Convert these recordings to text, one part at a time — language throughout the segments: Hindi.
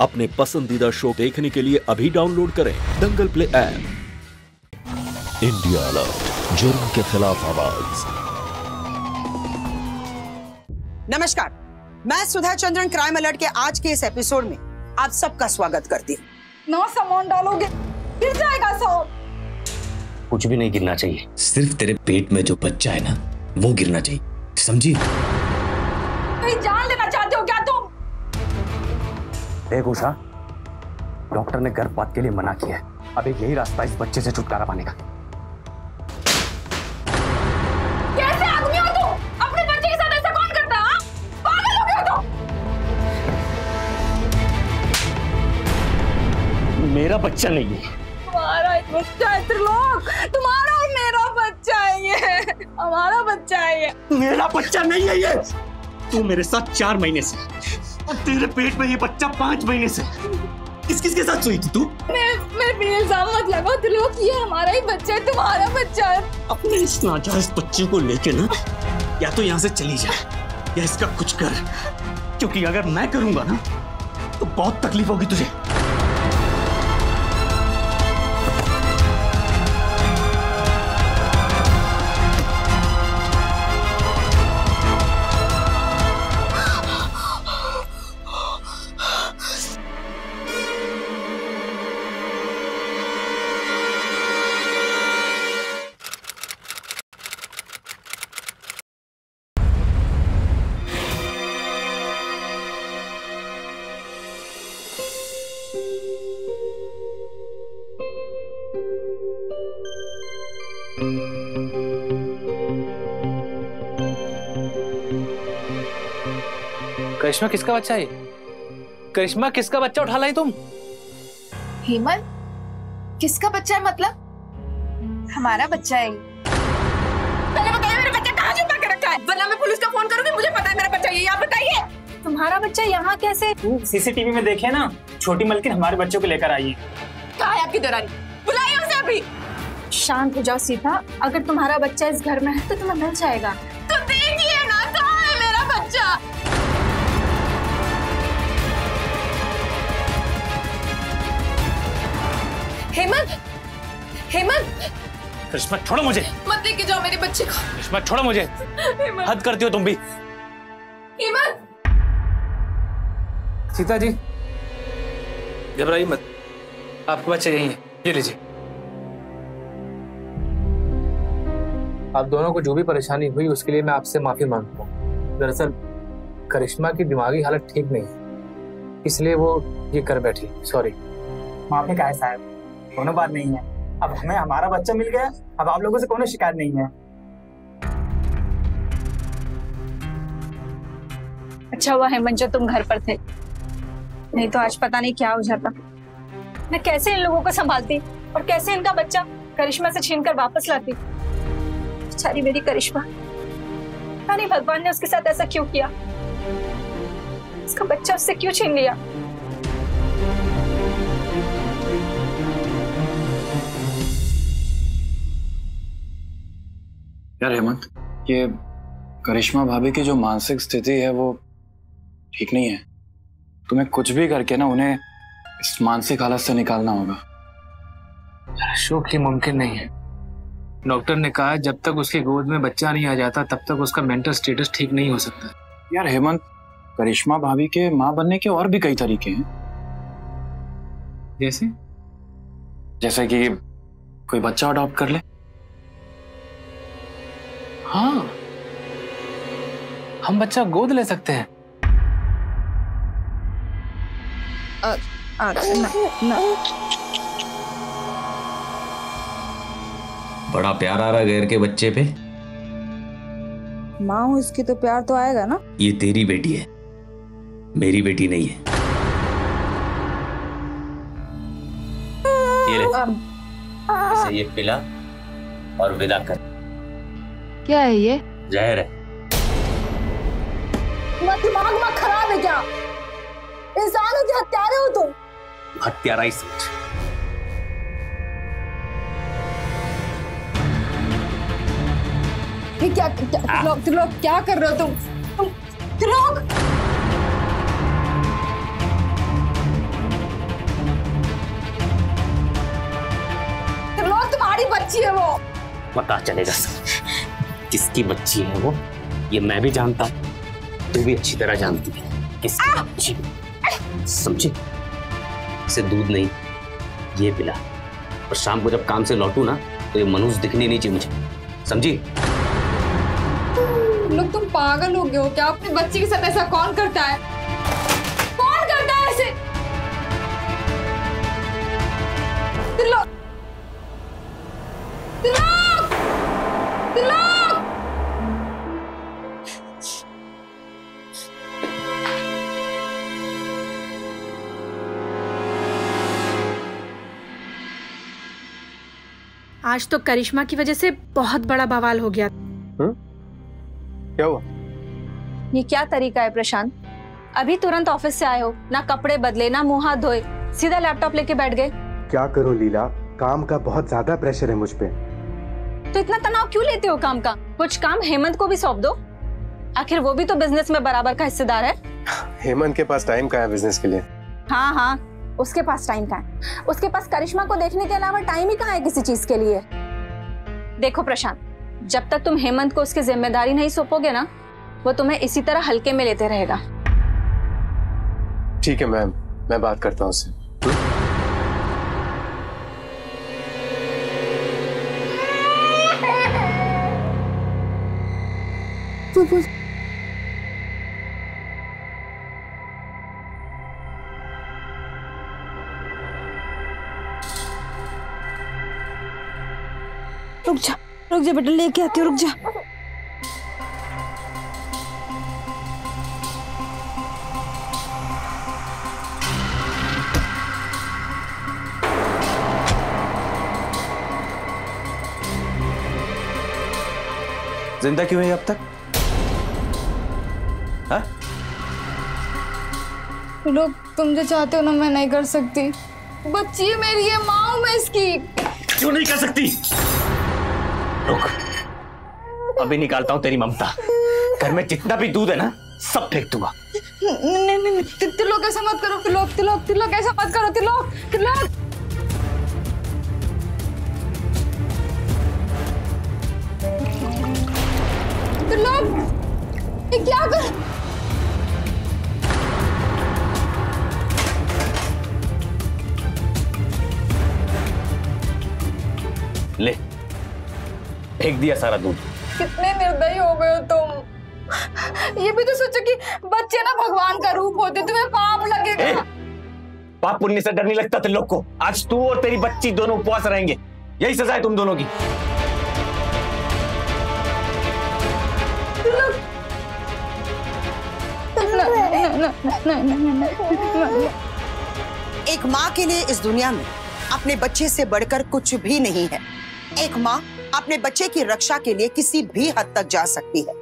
अपने पसंदीदा शो देखने के लिए अभी डाउनलोड करें Dangal play app. India alert जुर्म के खिलाफ आवाज़। नमस्कार मैं सुधा चंद्रन क्राइम अलर्ट के आज के इस एपिसोड में आप सबका स्वागत करती हूँ। नौ सामान डालोगे गिर जाएगा सौ कुछ भी नहीं गिरना चाहिए। सिर्फ़ तेरे पेट में जो बच्चा है ना वो गिरना चाहिए। समझी? देख उषा डॉक्टर ने गर्भपात के लिए मना किया है। अब एक यही रास्ता इस बच्चे से छुटकारा पाने का। कैसे आदमी हो तुम? अपने बच्चे के साथ ऐसा कौन करता? पागल गए तुम? मेरा बच्चा नहीं है। तुम्हारा एक बच्चा है त्रिलोक। तुम्हारा और मेरा बच्चा है ये। हमारा बच्चा है ये। मेरा बच्चा नहीं है ये। तू मेरे साथ चार महीने से तेरे पेट में ये बच्चा पाँच महीने से किस किस के साथ सोई थी तू? मैं मैं पे इल्ज़ाम मत लगाओ त्रिलोक ये हमारा ही बच्चा है तुम्हारा बच्चा है। अपने इस नाजायज बच्चे को लेके ना या तो यहाँ से चली जाए या इसका कुछ कर। क्योंकि अगर मैं करूँगा ना तो बहुत तकलीफ़ होगी तुझे। करिश्मा किसका बच्चा है? करिश्मा किसका बच्चा उठा लाई तुम? हेमंत किसका बच्चा है मतलब? हमारा बच्चा है। पहले बताइए मेरा बच्चा कहाँ छुपा के रखा है? वरना मैं पुलिस का फ़ोन करूँगी मुझे पता है मेरा बच्चा ये आप बताइए तुम्हारा बच्चा यहाँ कैसे? सीसीटीवी में देखे ना छोटी मलकिन हमारे बच्चों को लेकर आई है। कहाँ है आपकी दरानी बुलाइए उसे अभी। शांत हो जाओ सीता अगर तुम्हारा बच्चा इस घर में है तो तुम्हें मिल जाएगा। करिश्मा छोड़ो मुझे। मत लेके जाओ मेरे बच्चे को। करिश्मा छोड़ो मुझे। हद करती हो तुम भी। हेमंत। सीता जी। घबराइए मत। आपका बच्चा यही है। ये लीजिए। आप दोनों को जो भी परेशानी हुई उसके लिए मैं आपसे माफ़ी माँगता हूँ। दरअसल करिश्मा की दिमागी हालत ठीक नहीं है। इसलिए वो ये कर बैठी। सॉरी माफ़ी का है साहब। कोनो बात नहीं है। अब हमें, हमारा बच्चा मिल गया। अब आप लोगों से कोनो शिकायत नहीं है। अच्छा हुआ, हेमंत जो तुम घर पर थे। नहीं तो आज पता नहीं क्या हो जाता। मैं कैसे इन लोगों को संभालती और कैसे इनका बच्चा करिश्मा से छीन कर वापस लाती? बेचारी मेरी करिश्मा। पता नहीं भगवान ने उसके साथ ऐसा क्यों किया? उसका बच्चा उससे क्यों छीन लिया? यार हेमंत ये करिश्मा भाभी की जो मानसिक स्थिति है वो ठीक नहीं है। तुम्हें कुछ भी करके ना उन्हें इस मानसिक हालत से निकालना होगा। अशोक ये मुमकिन नहीं है। डॉक्टर ने कहा जब तक उसकी गोद में बच्चा नहीं आ जाता तब तक उसका मेंटल स्टेटस ठीक नहीं हो सकता। यार हेमंत करिश्मा भाभी के माँ बनने के और भी कई तरीके हैं। जैसे? जैसे कि कोई बच्चा अडॉप्ट कर ले। हाँ। हम बच्चा गोद ले सकते हैं। बड़ा प्यार आ रहा गैर के बच्चे पे। माँ हूँ इसकी तो प्यार तो आएगा ना। ये तेरी बेटी है। मेरी बेटी नहीं है। ये ले। इसे ये पिला और विदा कर। क्या है ये? जहर है। दिमाग में खराब है क्या? इंसान हो कि हत्यारे हो तुम? हत्यारा ही सोच। क्या क्या त्रिलोक, त्रिलोक क्या कर रहे हो तुम? तुम त्रिलोक त्रिलोक तुम्हारी बच्ची है वो। पता चलेगा किसकी बच्ची है वो? ये मैं भी जानता हूँ। तू भी अच्छी तरह जानती है किसकी बच्ची समझे? इसे दूध नहीं ये पिला। और शाम को जब काम से लौटू ना तो ये मनुष्य दिखनी नहीं चाहिए मुझे। समझी? लोग तुम पागल हो गए हो। क्या अपने बच्चे के साथ ऐसा कौन करता है? आज तो करिश्मा की वजह से बहुत बड़ा बवाल हो गया। क्या हुआ? ये क्या तरीका है प्रशांत? अभी तुरंत ऑफ़िस से आए हो ना कपड़े बदले ना मुँह हाथ धोए सीधा लैपटॉप लेके बैठ गए। क्या करूँ लीला? काम का बहुत ज़्यादा प्रेशर है मुझ पे। तो इतना तनाव क्यों लेते हो काम का? कुछ काम हेमंत को भी सौंप दो। आखिर वो भी तो बिज़नेस में बराबर का हिस्सेदार है। हेमंत के पास टाइम का है बिज़नेस के लिए? हाँ हाँ। उसके पास टाइम का है? उसके पास करिश्मा को देखने के अलावा टाइम ही कहाँ है किसी चीज़ के लिए? देखो प्रशांत जब तक तुम हेमंत को उसकी ज़िम्मेदारी नहीं सौंपोगे ना वो तुम्हें इसी तरह हल्के में लेते रहेगा। ठीक है मैम मैं बात करता हूँ उससे। रुक जा रुक जा बेटा लेके आती हूँ रुक जा। ज़िंदा क्यों है अब तक? हाँ? लोग तुम जो चाहते हो ना मैं नहीं कर सकती। बच्ची है मेरी है माँ मैं इसकी। क्यों नहीं कर सकती? रुक अभी निकालता हूँ तेरी ममता। घर में जितना भी दूध है ना, सब फेंक दूँगा। नहीं नहीं तिलोक, ऐसा मत करो, तिलोक तिलोक तिलोक, ऐसा मत करो, तिलोक तिलोक। तिलोक क्या कर फेंक दिया सारा दूध। कितने निर्दयी हो गए हो तुम। ये भी तो सोचो कि बच्चे ना भगवान का रूप होते तुम्हें पाप लगेगा। पाप पुण्य से डर नहीं लगता तेरे लोग को? आज तू और तेरी बच्ची दोनों उपवास रहेंगे। यही सजा है तुम दोनों की। एक माँ के लिए इस दुनिया में अपने बच्चे से बढ़कर कुछ भी नहीं है। एक माँ अपने बच्चे की रक्षा के लिए किसी भी हद तक जा सकती है।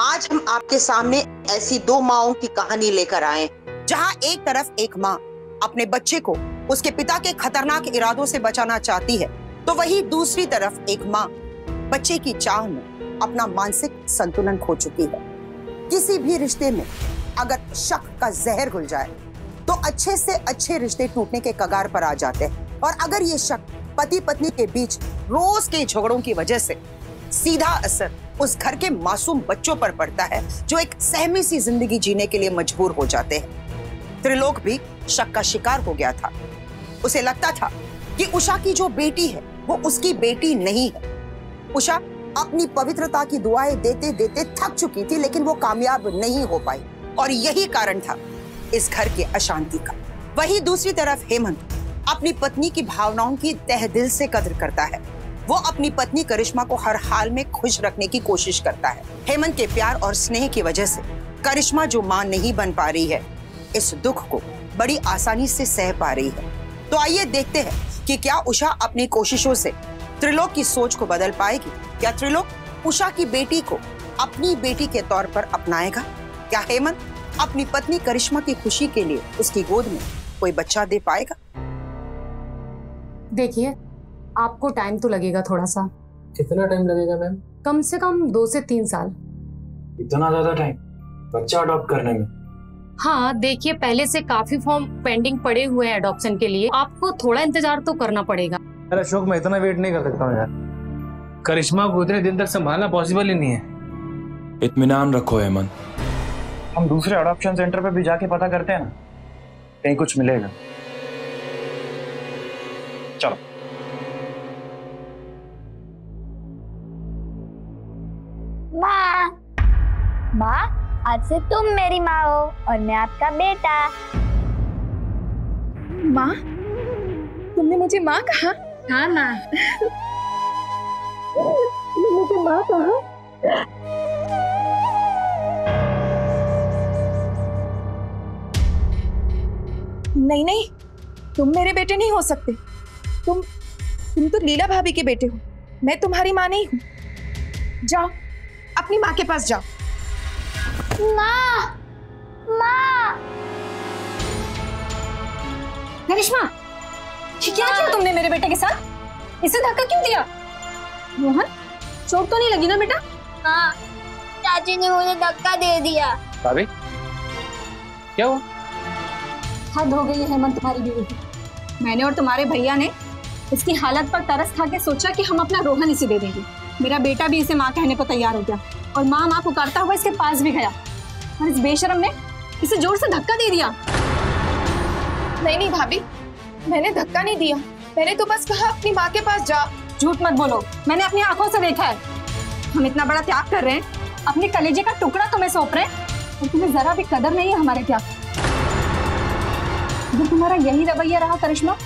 आज हम आपके सामने ऐसी दो माओं की कहानी लेकर आए जहाँ एक तरफ़ एक माँ अपने बच्चे को उसके पिता के खतरनाक इरादों से बचाना चाहती है तो वही दूसरी तरफ़ एक माँ बच्चे की चाह में अपना मानसिक संतुलन खो चुकी है। किसी भी रिश्ते में अगर शक का जहर घुल जाए तो अच्छे से अच्छे रिश्ते टूटने के कगार पर आ जाते हैं। और अगर ये शक पति पत्नी के बीच रोज के झगड़ों की वजह से सीधा असर उस घर के मासूम बच्चों पर पड़ता है, जो एक सहमी सी ज़िंदगी जीने के लिए मजबूर हो जाते हैं। त्रिलोक भी शक का शिकार हो गया था। उसे लगता था कि उषा की जो बेटी है, वो उसकी बेटी नहीं है। उषा अपनी पवित्रता की दुआएँ देते देते थक चुकी थी, लेकिन वो कामयाब नहीं हो पाई। और यही कारण था इस घर के अशांति का। वही दूसरी तरफ़ हेमंत अपनी पत्नी की भावनाओं की तह दिल से कदर करता है। वो अपनी पत्नी करिश्मा को हर हाल में खुश रखने की कोशिश करता है। हेमंत के प्यार और स्नेह की वजह से करिश्मा जो माँ नहीं बन पा रही है, इस दुख को बड़ी आसानी से सह पा रही है। तो आइए देखते हैं कि क्या उषा अपनी कोशिशों से त्रिलोक की सोच को बदल पाएगी। क्या त्रिलोक उषा की बेटी को अपनी बेटी के तौर पर अपनाएगा? क्या हेमंत अपनी पत्नी करिश्मा की खुशी के लिए उसकी गोद में कोई बच्चा दे पाएगा? देखिए आपको टाइम तो लगेगा थोड़ा सा कितना टाइम लगेगा मैम कम से कम दो से तीन साल। इतना ज़्यादा टाइम बच्चा अडॉप्ट करने में? हाँ देखिए पहले से काफ़ी फॉर्म पेंडिंग पड़े हुए हैं अडॉप्शन के लिए। आपको थोड़ा इंतज़ार तो करना पड़ेगा। अरे अशोक मैं इतना वेट नहीं कर सकता हूँ यार। करिश्मा को इतने दिन तक संभालना पॉसिबल ही नहीं है। इत्मीनान रखो हेमंत। हम दूसरे अडॉप्शन सेंटर पे भी जाके पता करते हैं ना। कहीं कुछ मिलेगा। चलो। माँ। माँ आज से तुम मेरी माँ हो और मैं आपका बेटा। माँ तुमने मुझे माँ कहा? हाँ माँ। मुझे माँ कहा? नहीं नहीं तुम मेरे बेटे नहीं हो सकते। तुम तुम तो लीला भाभी के बेटे हो। मैं तुम्हारी माँ नहीं हूँ। जाओ अपनी माँ के पास जाओ। माँ माँ। करिश्मा ये क्या किया तुमने मेरे बेटे के साथ? इसे धक्का क्यों दिया? मोहन चोट तो नहीं लगी ना बेटा? हाँ चाची ने मुझे धक्का दे दिया। भाभी क्या हुआ? हद हो गई है हेमंत तुम्हारी बीवी। मैंने और तुम्हारे भैया ने इसकी हालत पर तरस खा के सोचा कि हम अपना रोहन इसे दे देंगे। मेरा बेटा भी इसे माँ कहने को तैयार हो गया और माँ माँ पुकारता हुआ इसके पास भी गया। और इस बेशरम ने इसे ज़ोर से धक्का दे दिया। नहीं नहीं भाभी मैंने धक्का नहीं दिया। मैंने तो बस कहा अपनी माँ के पास जा। झूठ मत बोलो मैंने अपनी आँखों से देखा है। हम इतना बड़ा त्याग कर रहे हैं। अपने कलेजे का टुकड़ा तुम्हें सौंप रहे हैं। और तुम्हें जरा भी कदर नहीं है हमारे त्याग अगर तुम्हारा यही रवैया रहा करिश्मा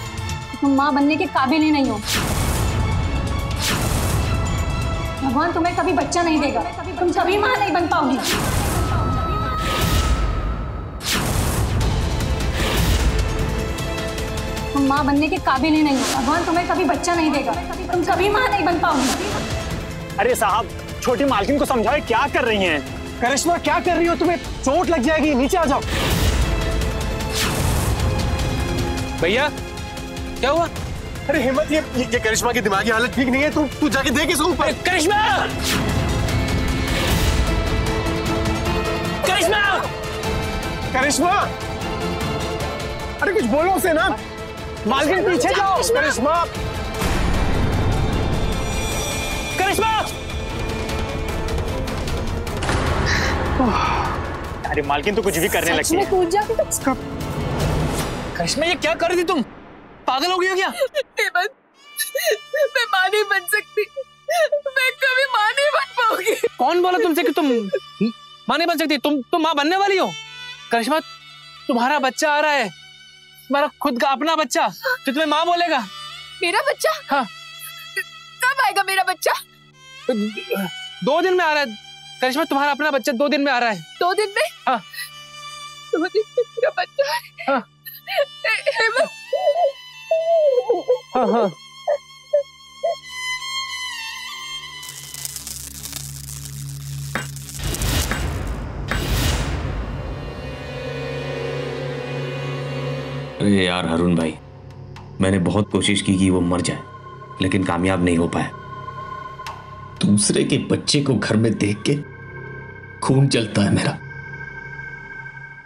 तुम माँ बनने के काबिल ही नहीं हो। भगवान तुम्हें कभी बच्चा नहीं देगा। तुम कभी माँ नहीं बन पाओगी। तुम माँ बनने के काबिल ही नहीं हो। भगवान तुम्हें कभी बच्चा नहीं देगा। तुम कभी माँ नहीं बन पाओगी। अरे साहब छोटी मालकिन को समझाओ क्या कर रही हैं? करिश्मा क्या कर रही हो? तुम्हें चोट लग जाएगी नीचे आ जाओ। भैया क्या हुआ? अरे हिम्मत ये ये करिश्मा की दिमागी हालत ठीक नहीं है तू? तू जाके देख इसको ऊपर। करिश्मा! करिश्मा! करिश्मा! अरे कुछ बोलो उसे ना। मालकिन पीछे जाओ। करिश्मा। करिश्मा। अरे मालकिन तो कुछ भी करने लगती है कूद जाती तो करिश्मा ये क्या कर रही थी तुम? पागल हो गई हो क्या? हेमंत मैं माँ नहीं बन सकती। मैं कभी माँ नहीं बन पाऊँगी। कौन बोला तुमसे कि तुम माँ नहीं बन सकती? तुम तुम माँ बनने वाली हो? करिश्मा तुम्हारा बच्चा आ रहा है। तुम्हारा खुद का अपना बच्चा। जो तुम्हें माँ बोलेगा? मेरा बच्चा? हाँ। कब आएगा मेरा बच्चा? दो दिन में आ रहा है। करिश्मा तुम्हारा अपना बच्चा दो दिन में आ रहा है। दो दिन में? हाँ। दो दिन में मेरा बच्चा है। हाँ हाँ। अरे यार हरुण भाई मैंने बहुत कोशिश की कि वो मर जाए लेकिन कामयाब नहीं हो पाया। दूसरे के बच्चे को घर में देख के खून चलता है मेरा।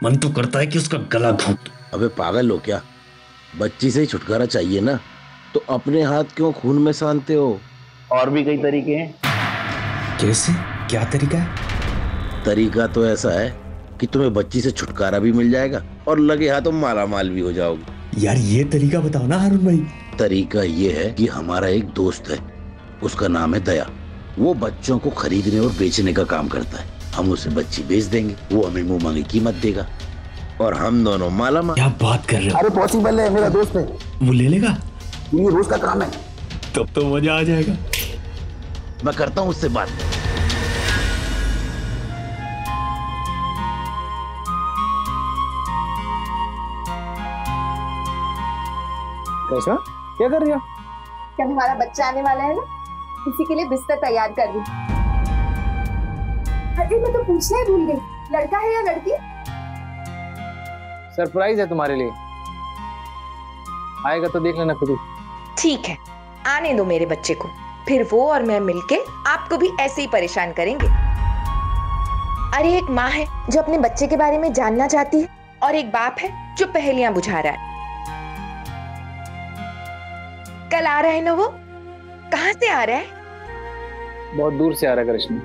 मन तो करता है कि उसका गला घोंट अबे पागल हो क्या? बच्ची से ही छुटकारा चाहिए ना? तो अपने हाथ क्यों खून में सानते हो? और भी कई तरीके हैं। कैसे? क्या तरीका है? तरीका तो ऐसा है कि तुम्हें बच्ची से छुटकारा भी मिल जाएगा और लगे हाथों माला माल भी हो जाओगे। यार ये तरीका बताओ ना हारून भाई। तरीका ये है कि हमारा एक दोस्त है। उसका नाम है दया। वो बच्चों को खरीदने और बेचने का काम करता है। हम उसे बच्ची बेच देंगे। वो हमें मुँह मांगी कीमत देगा। और हम दोनों माला माल क्या बात कर रहे हो? अरे पॉसिबल है मेरा दोस्त है। वो ले लेगा? ये रोज का काम है। तब तो मज़ा आ जाएगा। मैं करता हूँ उससे बात। करिश्मा क्या कर रही हो? क्या हमारा बच्चा आने वाला है ना? इसी के लिए बिस्तर तैयार कर रही अरे मैं तो पूछना ही भूल गई। लड़का है या लड़की? सरप्राइज़ है तुम्हारे लिए। आएगा तो देख लेना खुद ही। ठीक है आने दो मेरे बच्चे को। फिर वो और मैं मिलके आपको भी ऐसे ही परेशान करेंगे। अरे एक माँ है जो अपने बच्चे के बारे में जानना चाहती है और एक बाप है जो पहेलियाँ बुझा रहा है। कल आ रहा है ना वो? कहाँ से आ रहा है? बहुत दूर से आ रहा है करिश्मा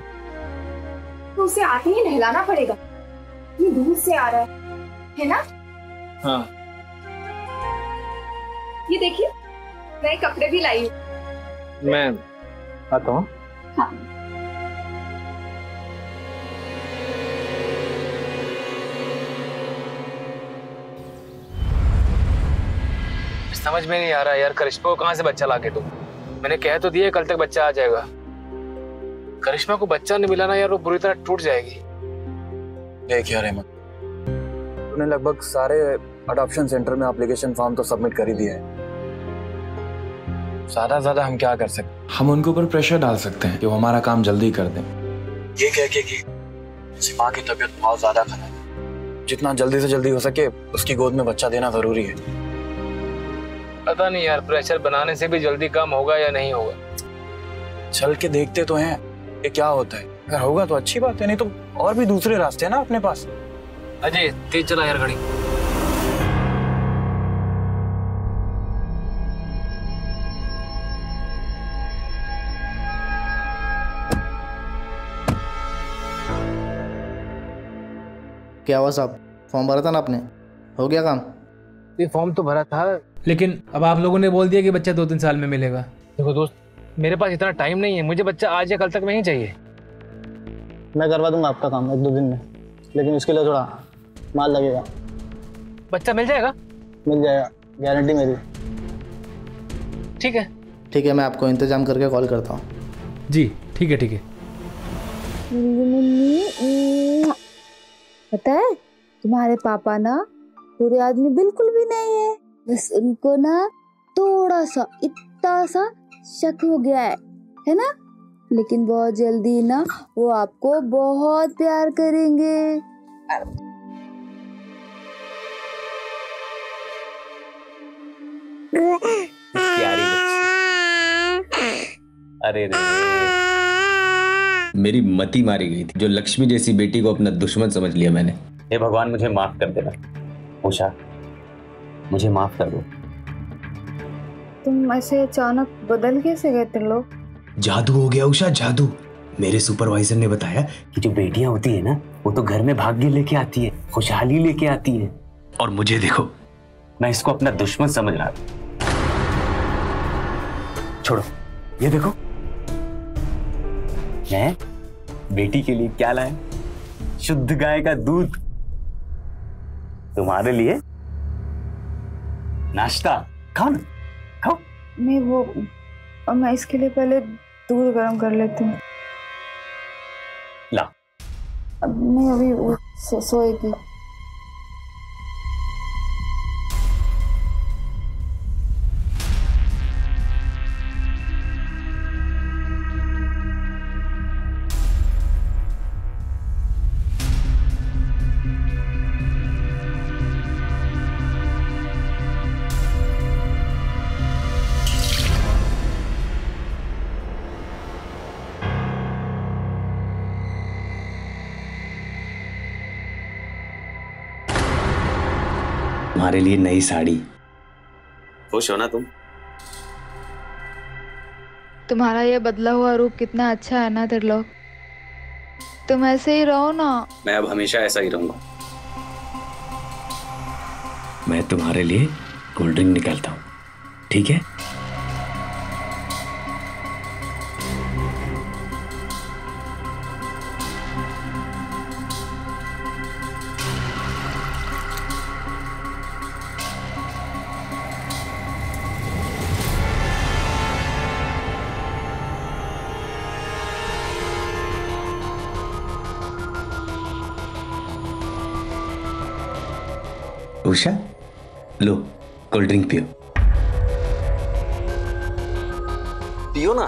तो उसे आते ही नहलाना पड़ेगा। ये दूर से आ रहा है है ना? हाँ। ये देखिए नए कपड़े भी लाई हूँ। मैं आता हूँ। हाँ। समझ में नहीं आ रहा यार करिश्मा को कहाँ से बच्चा लाके दूँ? मैंने कह तो दिया कल तक बच्चा आ जाएगा। करिश्मा को बच्चा नहीं मिला ना यार वो बुरी तरह टूट जाएगी। देख यार हेमंत। तूने लगभग सारे अडॉप्शन सेंटर में एप्लीकेशन फॉर्म तो सबमिट कर ही दिया है। ज़्यादा ज़्यादा हम क्या कर सकते हम उनके ऊपर प्रेशर डाल सकते हैं कि वो हमारा काम जल्दी कर दें। ये कह के कि माँ की तबीयत बहुत ज़्यादा खराब है। जितना जल्दी से जल्दी हो सके उसकी गोद में बच्चा देना ज़रूरी है। पता नहीं यार प्रेशर बनाने से भी जल्दी काम होगा या नहीं होगा। चल के देखते तो हैं कि क्या होता है। अगर होगा तो अच्छी बात है नहीं तो और भी दूसरे रास्ते हैं ना अपने पास। अजय तेज चला यार गाड़ी। क्या हुआ साहब? फॉर्म भरा था ना आपने? हो गया काम? ये फॉर्म तो भरा था। लेकिन अब आप लोगों ने बोल दिया कि बच्चा दो तीन साल में मिलेगा। देखो दोस्त मेरे पास इतना टाइम नहीं है। मुझे बच्चा आज या कल तक में ही चाहिए। मैं करवा दूँगा आपका काम एक दो दिन में। लेकिन उसके लिए थोड़ा माल लगेगा। बच्चा मिल जाएगा? मिल जाएगा गारंटी मेरी ठीक है। ठीक है मैं आपको इंतज़ाम करके कॉल करता हूँ। जी ठीक है ठीक है। पता है तुम्हारे पापा ना पूरे आदमी बिल्कुल भी नहीं है। बस उनको ना थोड़ा सा इतना सा शक हो गया है है ना? लेकिन बहुत जल्दी ना वो आपको बहुत प्यार करेंगे। प्यारी अरे रे। मेरी मती मारी गई थी जो लक्ष्मी जैसी बेटी को अपना दुश्मन समझ लिया मैंने। हे भगवान मुझे माफ़ कर देना। उषा मुझे माफ़ कर दो। तुम ऐसे अचानक बदल कैसे गए तुम लोग? जादू हो गया उषा जादू। मेरे सुपरवाइजर ने बताया कि जो बेटियाँ होती है ना वो तो घर में भाग्य लेके आती है खुशहाली लेके आती है। और मुझे देखो मैं इसको अपना दुश्मन समझ रहा था। छोड़ो। ये देखो। मैं बेटी के लिए क्या लाया शुद्ध गाय का दूध। तुम्हारे लिए नाश्ता। खाओ ना। खाओ। मैं वो और मैं इसके लिए पहले दूध गर्म कर लेती हूँ। ला। अब मैं अभी वो सो, सोएगी। तुम्हारे लिए नई साड़ी। खुश हो ना तुम? तुम्हारा यह बदला हुआ रूप कितना अच्छा है ना त्रिलोक? तुम ऐसे ही रहो ना। मैं अब हमेशा ऐसा ही रहूँगा। मैं तुम्हारे लिए कोल्ड ड्रिंक निकालता हूँ। ठीक है? उषा लो कोल्ड ड्रिंक पियो। पियो ना।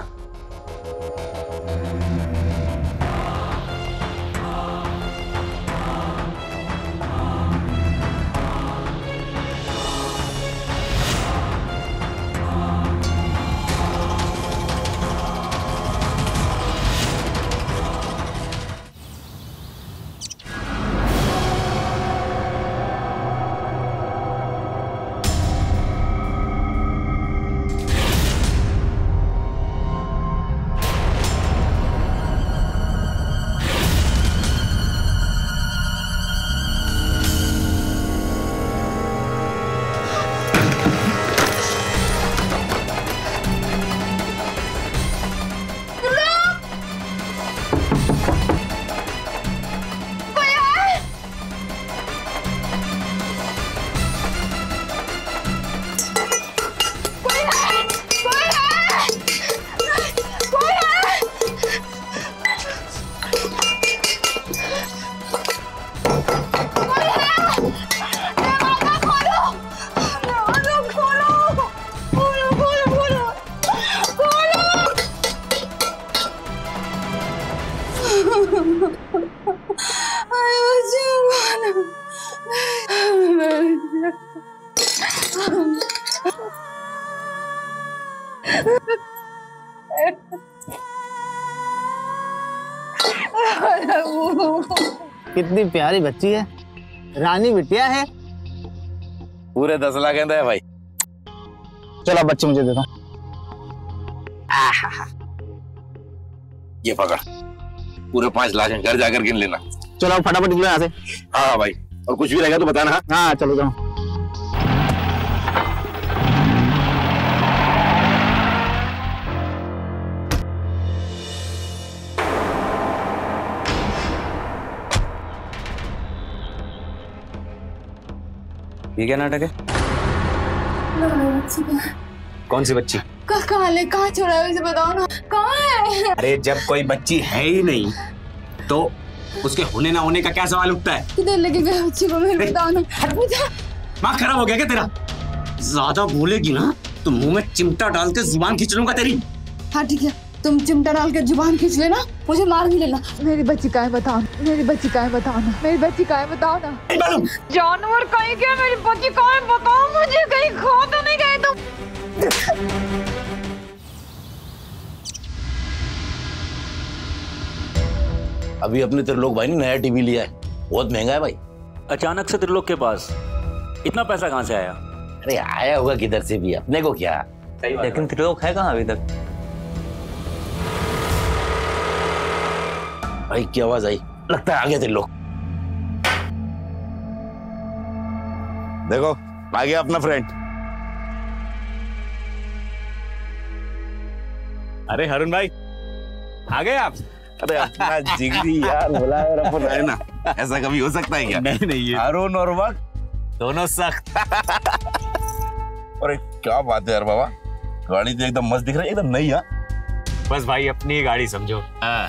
प्यारी बच्ची है। रानी बिटिया है। पूरे दस लाख कहता है भाई। चलो बच्चे मुझे देता ये पकड़। पूरे पाँच लाख घर जाकर गिन लेना। चलो फटाफट निकलो यहाँ से। हाँ भाई। और कुछ भी रहेगा तो बताना। हाँ? हाँ चलो जाओ। ये क्या नाटक है? कौन सी बच्ची? कहाँ ले कहाँ छोड़ा है उसे बताओ ना। कहाँ है? अरे जब कोई बच्ची है ही नहीं तो उसके होने ना होने का क्या सवाल उठता है? किधर लेके गए बच्ची को मेरे बताओ ना। माँ खराब हो गया क्या तेरा? ज़्यादा बोलेगी ना तो मुँह में चिमटा डाल के ज़ुबान खींच लूँगा तेरी। हाँ ठीक है। तुम चिमटा डाल के ज़ुबान खींच लेना। मुझे मार भी लेना। मेरी बच्ची का है बताओ मेरी बच्ची का है बताओ ना। मेरी बच्ची का है बताओ ना। जानवर कहीं क्या मेरी बच्ची कहाँ है? बताओ मुझे कहीं खो तो नहीं गए तुम। अभी अपने त्रिलोक भाई ने नया टीवी लिया है। बहुत महँगा है भाई। अचानक से त्रिलोक के पास इतना पैसा कहाँ से आया? अरे आया होगा किधर से भी अपने को क्या? लेकिन त्रिलोक है कहाँ अभी तक? भाई की आवाज़ आई? लगता है आ गया त्रिलोक देखो आ गया अपना फ्रेंड अरे हरुण भाई आ गए आप? अरे अपना जिगरी यार बुलाया और अपन आए ना? ऐसा कभी हो सकता है क्या? नहीं नहीं ये हारून और वक्त? दोनों सख्त। अरे क्या बात है यार बाबा। गाड़ी तो एकदम मस्त दिख रही है एकदम नई है? बस भाई अपनी गाड़ी समझो।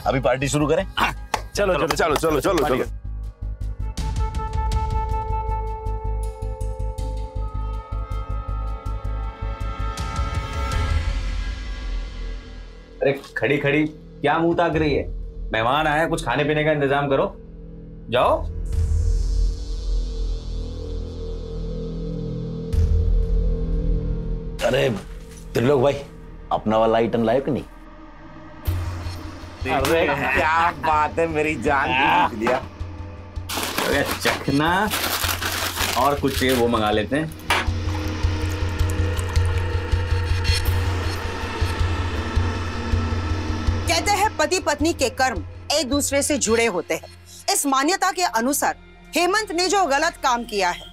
अभी पार्टी शुरू करें? चलो चलो चलो चलो चलो चलो। अरे खड़ी खड़ी क्या मुँह ताक रही है? मेहमान आया कुछ खाने पीने का इंतज़ाम करो। जाओ। अरे त्रिलोक भाई अपना वाला आइटम लाए कि नहीं। अरे। क्या बात है मेरी जान जीत लिया। अरे चखना। और कुछ चाहिए वो मंगा लेते हैं। कहते हैं पति पत्नी के कर्म एक दूसरे से जुड़े होते हैं। इस मान्यता के अनुसार हेमंत ने जो गलत काम किया है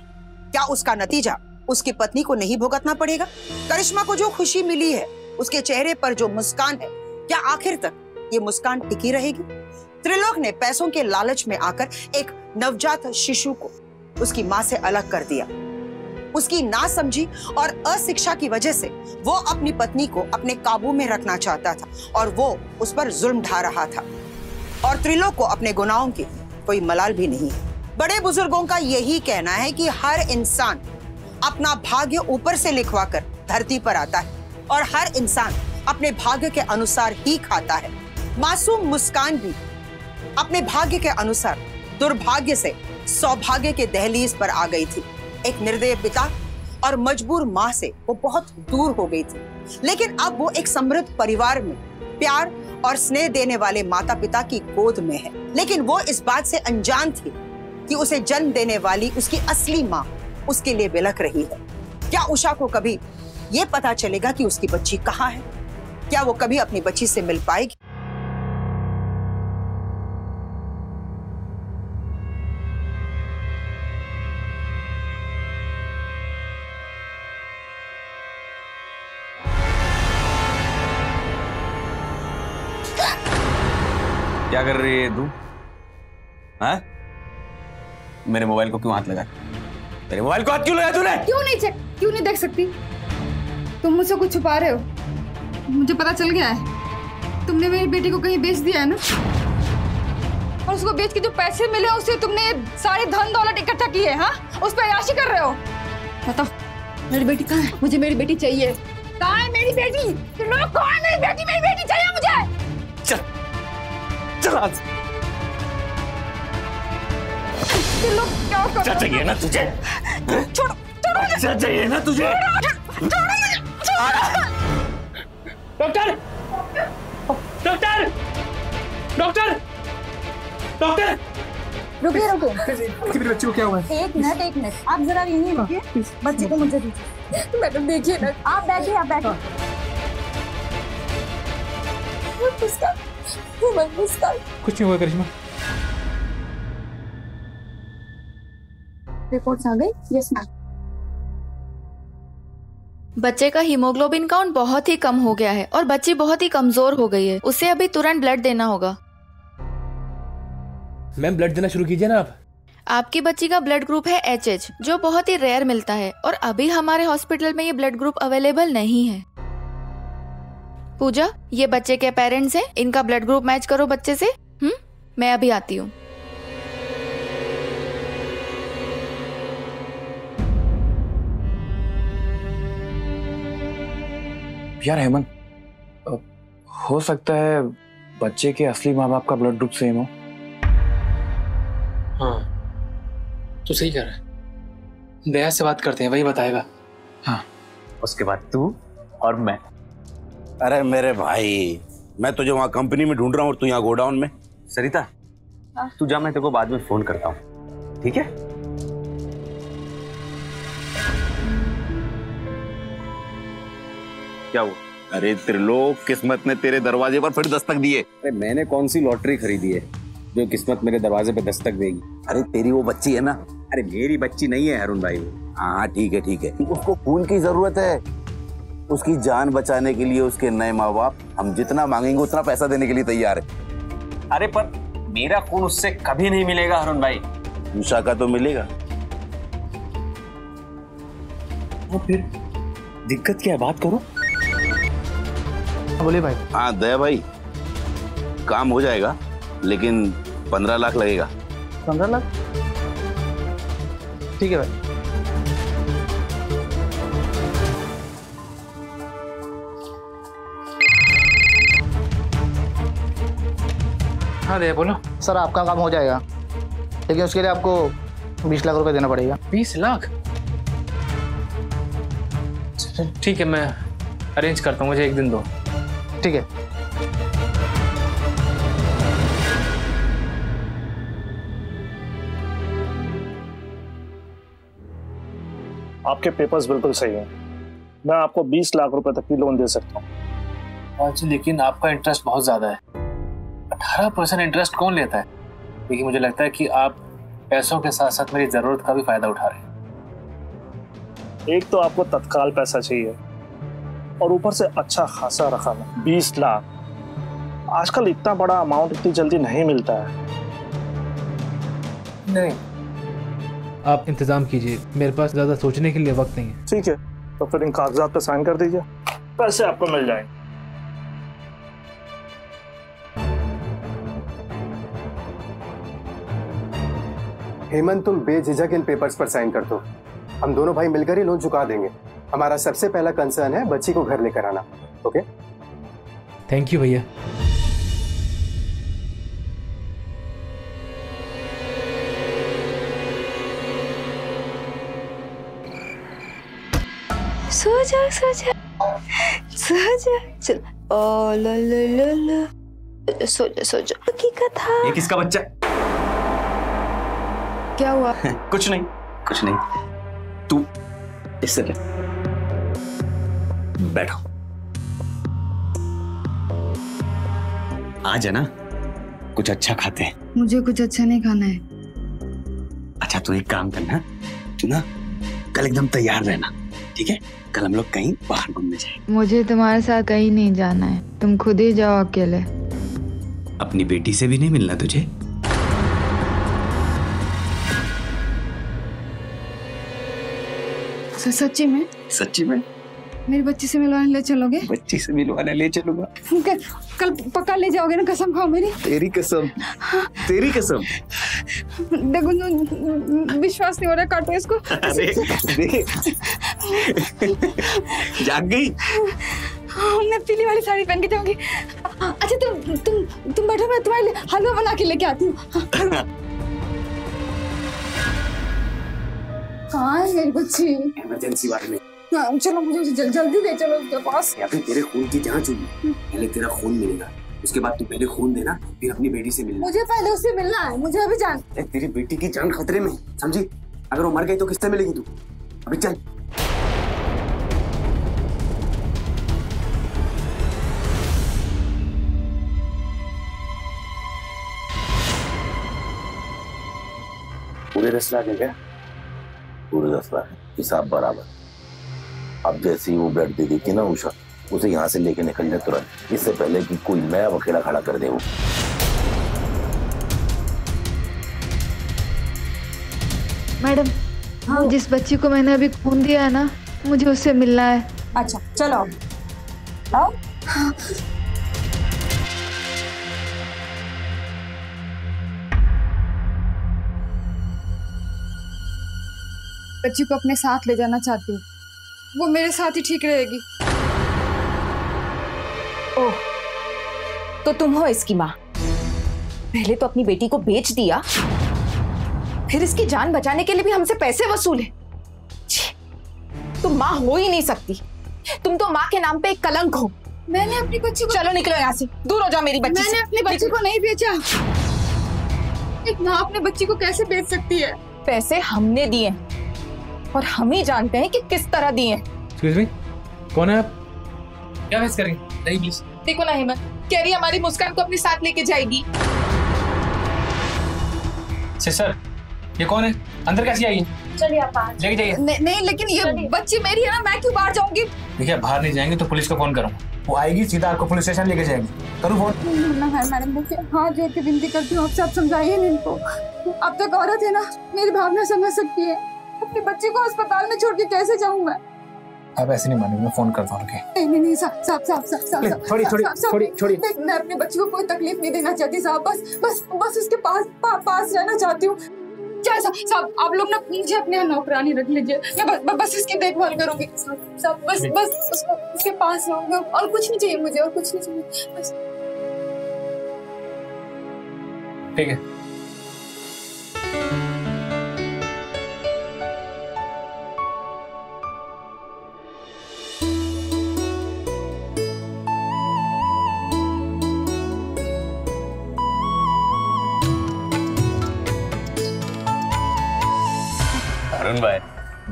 क्या उसका नतीजा उसकी पत्नी को नहीं भुगतना पड़ेगा? करिश्मा को जो खुशी मिली है उसके चेहरे पर जो मुस्कान है क्या आखिर तक ये मुस्कान टिकी रहेगी। त्रिलोक ने पैसों के लालच में आकर एक नवजात शिशु को उसकी माँ से अलग कर दिया। उसकी नासमझी और अशिक्षा की वजह से वो अपनी पत्नी को अपने काबू में रखना चाहता था और वो उस पर जुल्म ढा रहा था। और त्रिलोक को अपने गुनाहों की कोई मलाल भी नहीं है। बड़े बुज़ुर्गों का यही कहना है कि हर इंसान अपना भाग्य ऊपर से लिखवा कर धरती पर आता है और हर इंसान अपने भाग्य के अनुसार ही खाता है। मासूम मुस्कान भी अपने भाग्य के अनुसार, दुर्भाग्य से सौभाग्य के दहलीज पर आ गई थी। एक निर्दय पिता और मजबूर माँ से वो बहुत दूर हो गई थी। लेकिन अब वो एक समृद्ध परिवार में प्यार और स्नेह देने वाले माता पिता की गोद में है। लेकिन वो इस बात से अनजान थी कि उसे जन्म देने वाली उसकी असली माँ उसके लिए बिलख रही है। क्या उषा को कभी ये पता चलेगा कि उसकी बच्ची कहाँ है? क्या वो कभी अपनी बच्ची से मिल पाएगी? कर रही है तू? हाँ? मेरे मोबाइल को क्यों हाथ लगा मेरे मोबाइल को हाथ क्यों लगा तूने? क्यों नहीं चेक? क्यों नहीं देख सकती? तुम मुझसे कुछ छुपा रहे हो। मुझे पता चल गया है। तुमने मेरी बेटी को कहीं बेच दिया है ना? और उसको बेच के जो पैसे मिले उससे तुमने सारी धन दौलत इकट्ठा की है हाँ? उस पर याशी कर रहे हो। बताओ मेरी बेटी कहाँ है? मुझे मेरी बेटी चाहिए। कहाँ है मेरी बेटी? तुम लोग है मेरी बेटी मेरी बेटी चाहिए मुझे! चल। चल आज क्या चाहिए ना तुझे छोड़ो छोड़ो अच्छा चाहिए ना तुझे छोड़ो मुझे छोड़ो डॉक्टर डॉक्टर डॉक्टर डॉक्टर रुकिए रुकिए बच्चे को क्या हुआ है एक मिनट एक मिनट आप जरा यहीं रुकिए बच्चे को मुझे दीजिए मैडम देखिए ना आप बैठिए आप बैठिए कुछ नहीं हुआ करिश्मा। रिपोर्ट्स आ गई यस मैम बच्चे का हीमोग्लोबिन काउंट बहुत ही कम हो गया है और बच्ची बहुत ही कमज़ोर हो गई है। उसे अभी तुरंत ब्लड देना होगा। मैम ब्लड देना शुरू कीजिए ना आप। आपकी बच्ची का ब्लड ग्रुप है एच एच जो बहुत ही रेयर मिलता है और अभी हमारे हॉस्पिटल में ये ब्लड ग्रुप अवेलेबल नहीं है। पूजा ये बच्चे के पेरेंट्स हैं इनका ब्लड ग्रुप मैच करो बच्चे से। हम्म मैं अभी आती हूँ। यार हेमंत अ, हो सकता है बच्चे के असली माँ बाप का ब्लड ग्रुप सेम हो। हाँ तो सही कह रहा है। दया से बात करते हैं वही बताएगा। हाँ। उसके बाद तू और मैं। अरे मेरे भाई मैं तुझे वहाँ कंपनी में ढूंढ रहा हूँ और तू यहाँ गोडाउन में। सरिता तू जा मैं तेरे को बाद में फ़ोन करता हूँ। ठीक है? क्या हुआ? अरे त्रिलोक किस्मत ने तेरे दरवाजे पर फिर दस्तक दिए अरे मैंने कौन सी लॉटरी खरीदी है जो किस्मत मेरे दरवाजे पर दस्तक देगी? अरे तेरी वो बच्ची है ना। अरे मेरी बच्ची नहीं है अरुण भाई। हाँ ठीक है ठीक है। उसको खून की ज़रूरत है। उसकी जान बचाने के लिए उसके नए माँ बाप हम जितना मांगेंगे उतना पैसा देने के लिए तैयार है। अरे पर मेरा खून उससे कभी नहीं मिलेगा अरुण भाई। उषा का तो मिलेगा। वो फिर दिक्कत क्या है? बात करो। बोले भाई। हाँ दया भाई काम हो जाएगा लेकिन पंद्रह लाख लगेगा। पंद्रह लाख? ठीक है भाई। हाँ दया बोलो। सर आपका काम हो जाएगा। लेकिन उसके लिए आपको बीस लाख रुपए देना पड़ेगा। बीस लाख? ठीक है मैं अरेंज करता हूँ मुझे एक दिन दो। ठीक है। आपके पेपर्स बिल्कुल सही हैं। मैं आपको 20 लाख रुपए तक की लोन दे सकता हूँ। अच्छा लेकिन आपका इंटरेस्ट बहुत ज़्यादा है। अठारह परसेंट इंटरेस्ट कौन लेता है? लेकिन मुझे लगता है कि आप पैसों के साथ साथ मेरी ज़रूरत का भी फ़ायदा उठा रहे हैं। एक तो आपको तत्काल पैसा चाहिए और ऊपर से अच्छा खासा रकम है बीस लाख। आजकल इतना बड़ा अमाउंट इतनी जल्दी नहीं मिलता है। नहीं। आप इंतज़ाम कीजिए मेरे पास ज़्यादा सोचने के लिए वक्त नहीं है। ठीक है तो फिर इन कागजात पे साइन कर दीजिए। पैसे आपको मिल जाएँगे। हेमंत तुम बेझिझक इन पेपर्स पर साइन कर दो हम दोनों भाई मिलकर ही लोन चुका देंगे। हमारा सबसे पहला कंसर्न है बच्ची को घर लेकर आना ओके थैंक यू भैया। सो जा सो जा सो जा चल। ओ ला ला ला ला। सो जा सो जा की कथा। ये किसका बच्चा? क्या हुआ? कुछ नहीं कुछ नहीं। तू इससे ले। बैठो। आज है ना कुछ अच्छा खाते हैं। मुझे कुछ अच्छा नहीं खाना है। अच्छा तू एक काम करना तू ना कल एकदम तैयार रहना ठीक है? कल हम लोग कहीं बाहर घूमने जाएँगे। मुझे तुम्हारे साथ कहीं नहीं जाना है। तुम खुद ही जाओ अकेले। अपनी बेटी से भी नहीं मिलना तुझे? सच्ची में? सच्ची में? मेरी बच्ची से मिलवाने ले चलोगे? बच्ची से मिलवाने ले चलूँगा। कल, कल पक्का ले जाओगे ना कसम खाओ मेरी? तेरी कसम। तेरी कसम। देखो विश्वास नहीं हो रहा काटो इसको। अरे देख। जाग गई? हाँ, मैं पीली वाली साड़ी पहन के जाऊँगी। अच्छा तुम तुम तुम बैठो मैं तुम्हारे लिए हलवा बना के लेके आती हूँ। कहाँ है मेरी बच्ची इमरजेंसी वार्ड में। हाँ, चलो मुझे उसे जल, जल्दी ले चलो उसके पास। या फिर तेरे खून की जाँच हुई पहले तेरा खून मिलेगा। उसके बाद तू पहले खून देना फिर अपनी बेटी से मिलना। मुझे पहले उससे मिलना है मुझे अभी जान तेरी बेटी की जान खतरे में समझी? अगर वो मर गई तो किससे मिलेगी तू? अभी चल। पूरे दस लाख है क्या? पूरे दस लाख है हिसाब बराबर। अब जैसे ही वो ब्लड दे देती ना उषा उसे यहाँ से लेके निकल जाए तुरंत। इससे पहले कि कोई मैं अकेला खड़ा कर दे वो मैडम हाँ। जिस बच्ची को मैंने अभी खून दिया है ना मुझे उससे मिलना है। अच्छा चलो। आओ। बच्ची को अपने साथ ले जाना चाहती हूँ। वो मेरे साथ ही ठीक रहेगी। ओह तो तुम हो इसकी माँ। पहले तो अपनी बेटी को बेच दिया। फिर इसकी जान बचाने के लिए भी हमसे पैसे वसूले। तुम माँ हो ही नहीं सकती। तुम तो माँ के नाम पे एक कलंक हो। मैंने अपनी बच्ची को चलो निकलो यहाँ से। दूर हो जाओ मेरी बच्ची मैंने। अपनी बच्ची को नहीं बेचा। एक माँ अपने बच्ची को कैसे बेच सकती है? पैसे हमने दिए। और हम ही जानते हैं कि किस तरह दिए एक्सक्यूज मी कौन है आप? क्या बहस करेंगे नहीं प्लीज़ देखो ना हेमंत कह रही हमारी मुस्कान को अपने साथ लेके जाएगी। सिस्टर ये कौन है? अंदर कैसी आई? है चलिए आप लेके जाइए। नहीं, नहीं लेकिन ये बच्ची मेरी है ना मैं क्यों बाहर जाऊँगी? देखिए बाहर नहीं जाएँगे तो पुलिस को फ़ोन करो। वो आएगी सीधा आपको पुलिस स्टेशन लेके जाएँगे। करूँ फ़ोन? मैडम देखिए हाथ जोड़ के विनती करती हूँ आप सब समझाइए इनको। अब तक औरत है ना मेरी भावना समझ सकती है। अपनी बच्ची को अस्पताल में छोड़ के कैसे जाऊँ मैं? आप ऐसे नहीं मानेंगे मैं फ़ोन करता हूँ नहीं नहीं नहीं साहब साहब साहब साहब साहब, छोड़िए, छोड़िए। देख, मैं अपनी बच्ची को कोई तकलीफ़ नहीं देना चाहती साहब बस बस बस उसके पास पा, पास रहना चाहती हूँ। क्या साहब साहब आप लोग ना मुझे अपने यहाँ नौकरानी रख लीजिए। मैं बस बस, बस इसकी देखभाल करूँगी। साहब बस बस उसको उसके पास रहूँगी और कुछ नहीं चाहिए मुझे और कुछ नहीं चाहिए बस। ठीक है।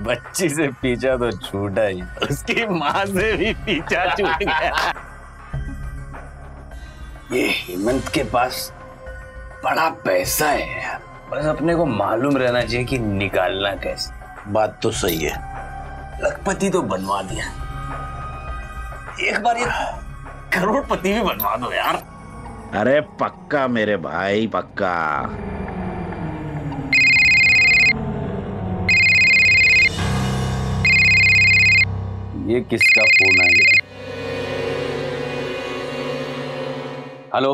बच्ची से पीछा तो छूटा ही। उसकी माँ से भी पीछा छूट गया। ये हेमंत के पास बड़ा पैसा है बस अपने को मालूम रहना चाहिए कि निकालना कैसे। बात तो सही है। लखपति तो बनवा दिया। एक बार ये करोड़पति भी बनवा दो यार। अरे पक्का मेरे भाई, पक्का। ये किसका फ़ोन आ गया? हेलो?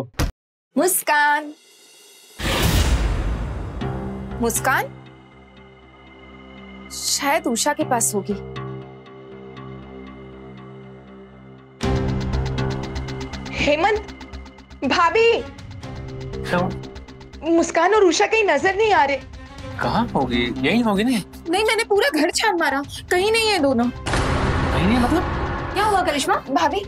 मुस्कान। मुस्कान? शायद उषा के पास होगी। हेमंत? भाभी? मुस्कान और उषा कहीं नज़र नहीं आ रहे। कहाँ होगी? यही होगी नहीं? नहीं मैंने पूरा घर छान मारा। कहीं नहीं है दोनों। कहीं नहीं मतलब? क्या हुआ करिश्मा? भाभी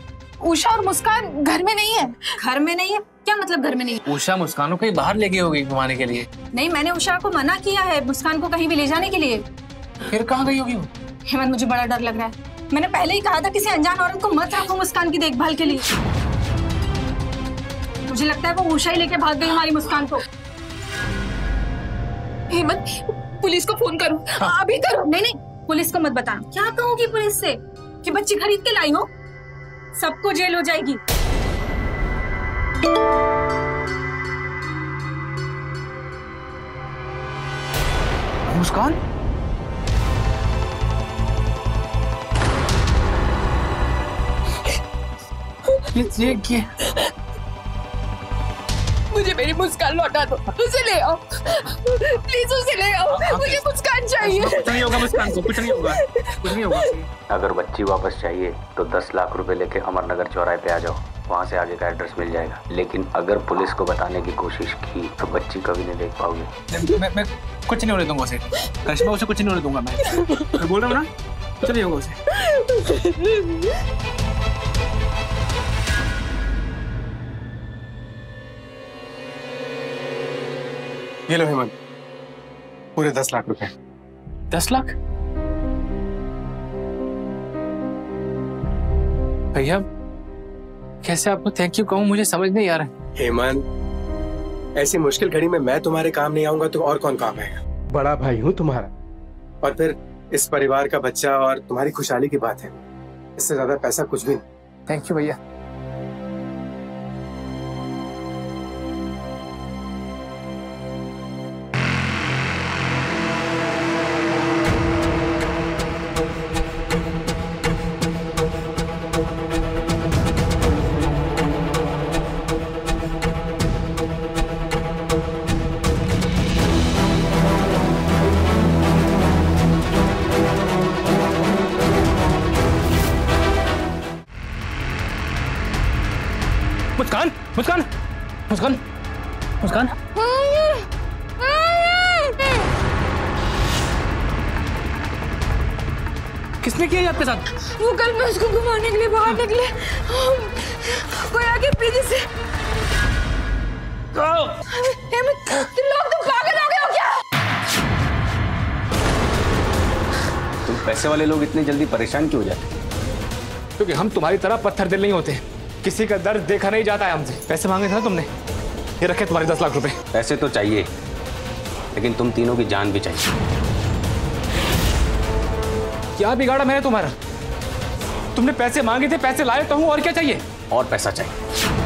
उषा और मुस्कान घर में नहीं है। घर में नहीं है? क्या मतलब घर में नहीं है? उषा मुस्कान को कहीं बाहर लेके होगी घुमाने के लिए? नहीं मैंने उषा को मना किया है मुस्कान को कहीं भी ले जाने के लिए। फिर कहाँ गई होगी वो? हेमंत मुझे बड़ा डर लग रहा है। मैंने पहले ही कहा था किसी अनजान औरत को मत रखो मुस्कान की देखभाल के लिए। मुझे लगता है वो उषा ही लेके भाग गई हमारी मुस्कान को। हेमंत पुलिस को फ़ोन करो। अभी करो। नहीं नहीं पुलिस को मत बताना। क्या कहूँगी पुलिस से? कि बच्ची खरीद के लाई हो सबको जेल हो जाएगी। मुस्कान? ये मुझे मेरी मुस्कान लौटा दो। उसे ले आओ। प्लीज़ उसे ले आओ। मुझे मुस्कान चाहिए। कुछ नहीं होगा मुस्कान को कुछ नहीं होगा। कुछ नहीं होगा। अगर बच्ची वापस चाहिए तो दस लाख रुपए लेके अमरनगर चौराहे पे आ जाओ। वहाँ से आगे का एड्रेस मिल जाएगा। लेकिन अगर पुलिस को बताने की कोशिश की तो बच्ची कभी नहीं देख पाओगे। मैं मैं कुछ नहीं होने दूँगा उसे। करिश्मा उसे कुछ नहीं होने दूँगा मैं। मैं बोल रहा हूँ ना? चलिए होगा उसे। ये लो हेमंत। पूरे दस लाख रुपए। दस लाख? भैया कैसे आपको थैंक यू कहूँ? मुझे समझ नहीं आ रहा हेमंत ऐसी मुश्किल घड़ी में मैं तुम्हारे काम नहीं आऊँगा तो और कौन काम आएगा बड़ा भाई हूँ तुम्हारा। और फिर इस परिवार का बच्चा और तुम्हारी खुशहाली की बात है। इससे ज़्यादा पैसा कुछ भी नहीं। थैंक यू भैया। मुस्कान मुस्कान मुस्कान मुस्कान। किसने किया आपके साथ? वो कल मैं उसको घुमाने के लिए बाहर निकले। कोई आगे पीछे से हेमंत तुम लोग तुम पागल हो गए हो क्या? तुम पैसे वाले लोग इतने जल्दी परेशान क्यों हो जाते? क्योंकि हम तुम्हारी तरह पत्थर दिल नहीं होते। किसी का दर्द देखा नहीं जाता है हमसे। पैसे मांगे थे ना तुमने? ये रखे तुम्हारे दस लाख रुपए। पैसे तो चाहिए लेकिन तुम तीनों की जान भी चाहिए। क्या बिगाड़ा मैंने तुम्हारा? तुमने पैसे मांगे थे पैसे लाए तो हूँ और क्या चाहिए? और पैसा चाहिए।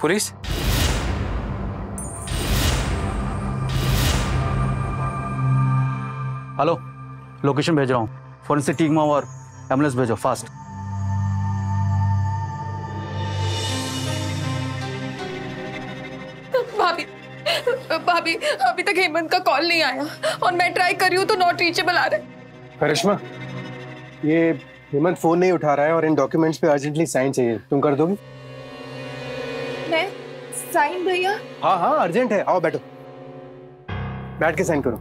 पुलिस? हेलो लोकेशन भेज रहा हूँ। फोरेंसिक टीम और एंबुलेंस भेजो फास्ट। भाभी भाभी अभी तक हेमंत का कॉल नहीं आया और मैं ट्राई कर रही हूँ तो नॉट रीचेबल आ रहा। है करिश्मा ये हेमंत फ़ोन नहीं उठा रहा है और इन डॉक्यूमेंट्स पे अर्जेंटली साइन चाहिए तुम कर दोगी? साइन भैया? हाँ हाँ अर्जेंट है। आओ बैठो। बैठ के साइन करो।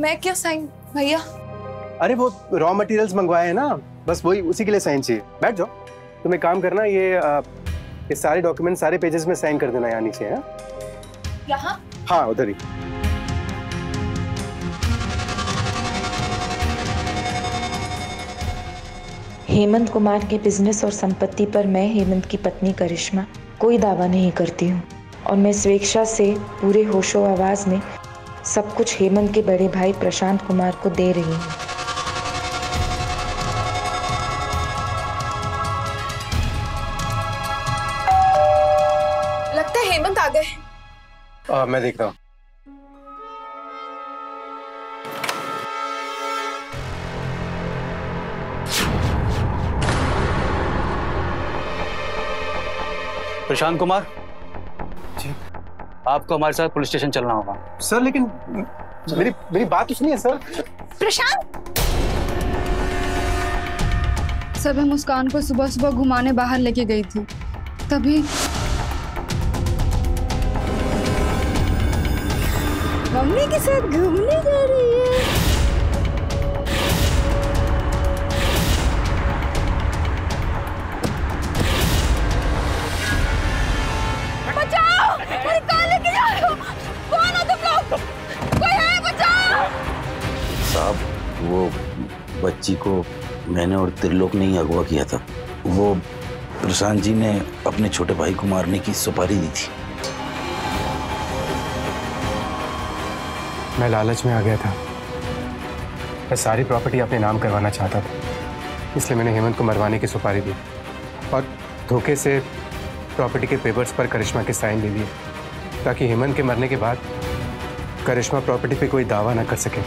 मैं क्या साइन भैया? अरे वो रॉ मटेरियल्स मंगवाए हैं ना। बस वही उसी के लिए साइन चाहिए। बैठ जाओ। तुम एक काम करना ये आ, ये सारे डॉक्यूमेंट सारे पेजेस में साइन कर देना यहाँ नीचे है? यहाँ? हाँ उधर ही। हेमंत कुमार के बिज़नेस और संपत्ति पर मैं हेमंत की पत्नी करिश्मा। कोई दावा नहीं करती हूँ। और मैं स्वेच्छा से पूरे होशो आवाज़ में सब कुछ हेमंत के बड़े भाई प्रशांत कुमार को दे रही हूँ। लगता है हेमंत आ गए। मैं देखता हूँ। प्रशांत कुमार? जी। आपको हमारे साथ पुलिस स्टेशन चलना होगा। सर लेकिन मेरी मेरी बात तो सुनिए सर। प्रशांत! सब मैं मुस्कान को सुबह सुबह घुमाने बाहर लेके गई थी। तभी मम्मी के साथ घूमने जा को मैंने और त्रिलोक ने ही अगवा किया था। वो प्रशांत जी ने अपने छोटे भाई को मारने की सुपारी दी थी। मैं लालच में आ गया था। मैं सारी प्रॉपर्टी अपने नाम करवाना चाहता था। इसलिए मैंने हेमंत को मरवाने की सुपारी दी। और धोखे से प्रॉपर्टी के पेपर्स पर करिश्मा के साइन ले लिए ताकि हेमंत के मरने के बाद करिश्मा प्रॉपर्टी पे कोई दावा ना कर सके।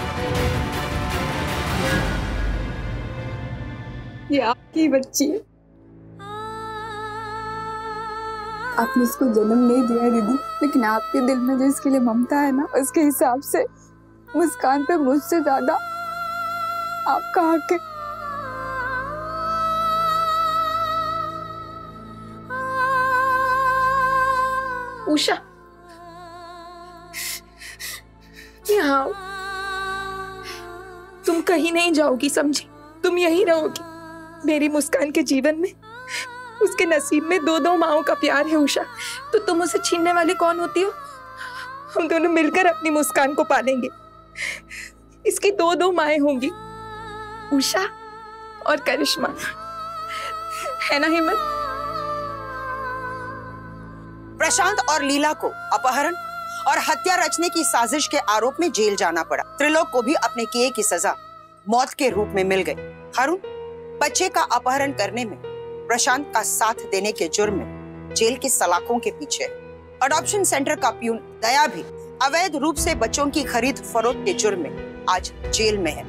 ये आपकी बच्ची है। आपने इसको जन्म नहीं दिया दीदी, लेकिन आपके दिल में जो इसके लिए ममता है ना, उसके हिसाब से, मुस्कान पे मुझसे ज़्यादा आपका हक है। उषा, यहाँ तुम कहीं नहीं जाओगी, समझी? तुम यहीं रहोगी। मेरी मुस्कान के जीवन में? उसके नसीब में दो दो माओ का प्यार है, उषा। तो तुम उसे छीनने वाले कौन होती हो? हम दोनों मिलकर अपनी मुस्कान को पालेंगे। इसकी दो दो माएँ होंगी। उषा और करिश्मा। है ना, हिम्मत? प्रशांत और लीला को अपहरण और हत्या रचने की साजिश के आरोप में जेल जाना पड़ा। त्रिलोक को भी अपने किए की सजा मौत के रूप में मिल गई। हरुण बच्चे का अपहरण करने में, प्रशांत का साथ देने के जुर्म में, जेल की सलाखों के पीछे। अडॉप्शन सेंटर का प्यून दया भी अवैध रूप से बच्चों की खरीद फरोख्त के जुर्म में आज जेल में है।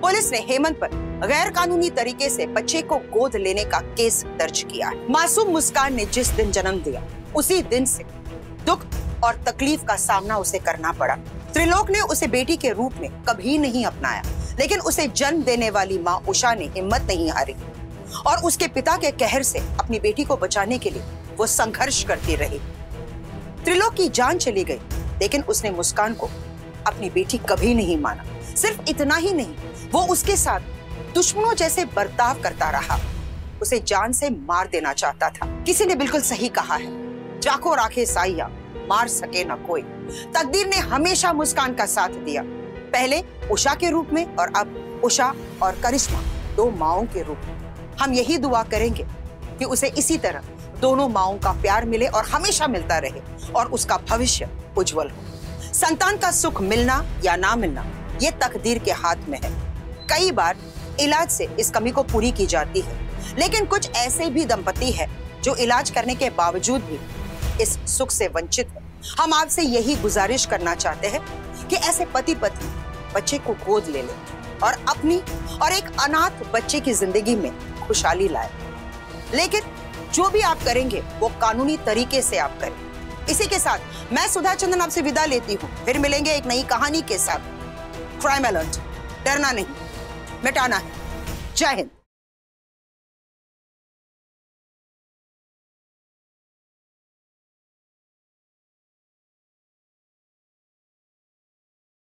पुलिस ने हेमंत पर गैर कानूनी तरीके से बच्चे को गोद लेने का केस दर्ज किया है। मासूम मुस्कान ने जिस दिन जन्म दिया, उसी दिन से दुख और तकलीफ़ का सामना उसे करना पड़ा। त्रिलोक ने उसे बेटी के रूप में कभी नहीं अपनाया। लेकिन उसे जन्म देने वाली माँ उषा ने हिम्मत नहीं हारी। और उसके पिता के कहर से अपनी बेटी को बचाने के लिए वो संघर्ष करती रही। त्रिलोक की जान चली गई, लेकिन उसने मुस्कान को अपनी बेटी कभी नहीं माना। सिर्फ़ इतना ही नहीं, वो उसके साथ दुश्मनों जैसे बर्ताव करता रहा। उसे जान से मार देना चाहता था। किसी ने बिल्कुल सही कहा है। जाको राखे साइया, मार सके ना कोई। तकदीर ने हमेशा मुस्कान का साथ दिया। पहले उषा के रूप में और अब उषा और करिश्मा, दो माओ के रूप में। हम यही दुआ करेंगे कि उसे इसी तरह दोनों माओ का प्यार मिले और हमेशा मिलता रहे और उसका भविष्य उज्जवल हो। संतान का सुख मिलना या ना मिलना, ये तकदीर के हाथ में है। कई बार इलाज से इस कमी को पूरी की जाती है, लेकिन कुछ ऐसे भी दंपति है जो इलाज करने के बावजूद भी इस सुख से वंचित है। हम आपसे यही गुजारिश करना चाहते हैं कि ऐसे पति पत्नी बच्चे को गोद ले लें और अपनी और एक अनाथ बच्चे की ज़िंदगी में खुशहाली लाए। लेकिन जो भी आप करेंगे, वो कानूनी तरीके से आप करें। इसी के साथ मैं सुधा चंदन आपसे विदा लेती हूँ। फिर मिलेंगे एक नई कहानी के साथ। क्राइम अलर्ट डरना नहीं, मिटाना है। जय हिंद।